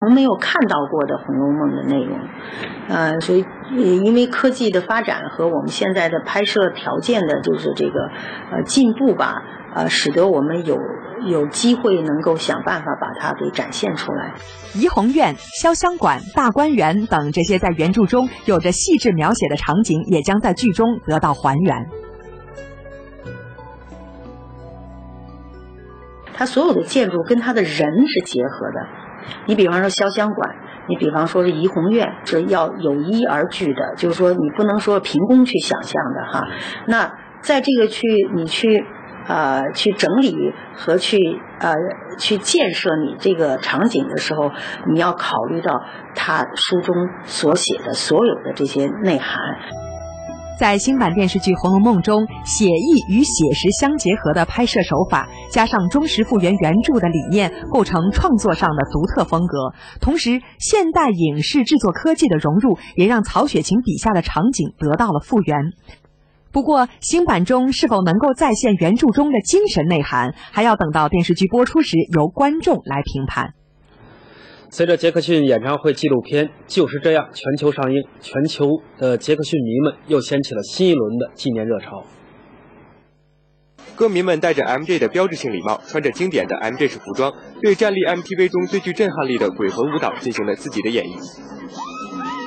我们没有看到过的《红楼梦》的内容，呃，所以因为科技的发展和我们现在的拍摄条件的就是这个呃进步吧，呃，使得我们有有机会能够想办法把它给展现出来。怡红院、潇湘馆、大观园等这些在原著中有着细致描写的场景，也将在剧中得到还原。它所有的建筑跟它的人是结合的。你比方说潇湘馆，你比方说是怡红院，是要有依而据的，就是说你不能说凭空去想象的哈。那在这个去你去呃去整理和去呃去建设你这个场景的时候，你要考虑到他书中所写的所有的这些内涵。在新版电视剧《红楼梦》中，写意与写实相结合的拍摄手法，加上忠实复原原著的理念，构成创作上的独特风格。同时，现代影视制作科技的融入，也让曹雪芹笔下的场景得到了复原。不过，新版中是否能够再现原著中的精神内涵，还要等到电视剧播出时由观众来评判。随着杰克逊演唱会纪录片《就是这样》全球上映，全球的杰克逊迷们又掀起了新一轮的纪念热潮。歌迷们戴着 MJ 的标志性礼帽，穿着经典的 MJ 式服装，对站立 MTV 中最具震撼力的鬼魂舞蹈进行了自己的演绎。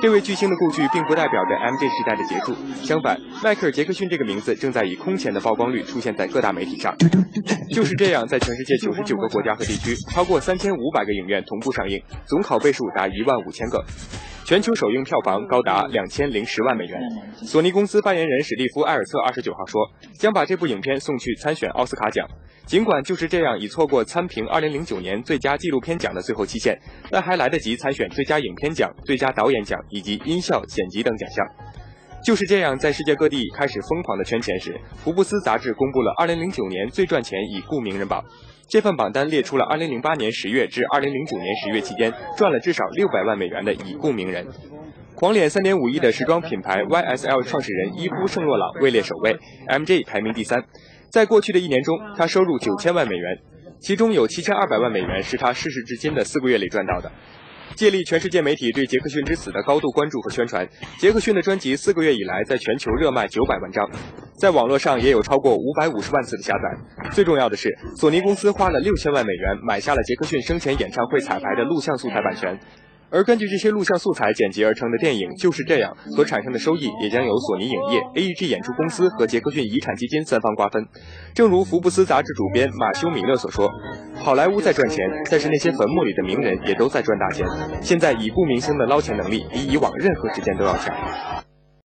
这位巨星的故去并不代表着 MJ 时代的结束，相反，迈克尔·杰克逊这个名字正在以空前的曝光率出现在各大媒体上。就是这样，在全世界九十九个国家和地区，超过三千五百个影院同步上映，总拷贝数达一万五千个，全球首映票房高达两千零十万美元。索尼公司发言人史蒂夫·埃尔特二十九号说，将把这部影片送去参选奥斯卡奖。尽管就是这样已错过参评2009年最佳纪录片奖的最后期限，但还来得及参选最佳影片奖、最佳导演奖以及音效、剪辑等奖项。就是这样，在世界各地开始疯狂的圈钱时，福布斯杂志公布了2009年最赚钱已故名人榜。这份榜单列出了2008年10月至2009年10月期间赚了至少600万美元的已故名人。狂脸3.5亿的时装品牌 YSL 创始人伊夫圣洛朗位列首位，MJ 排名第三。在过去的一年中，他收入九千万美元，其中有七千二百万美元是他逝世至今的四个月里赚到的。借力全世界媒体对杰克逊之死的高度关注和宣传，杰克逊的专辑四个月以来在全球热卖九百万张，在网络上也有超过五百五十万次的下载。最重要的是，索尼公司花了六千万美元买下了杰克逊生前演唱会彩排的录像素材版权。而根据这些录像素材剪辑而成的电影就是这样，所产生的收益也将由索尼影业、AEG 演出公司和杰克逊遗产基金三方瓜分。正如福布斯杂志主编马修·米勒所说：“好莱坞在赚钱，但是那些坟墓里的名人也都在赚大钱。现在已故明星的捞钱能力比以往任何时间都要强。”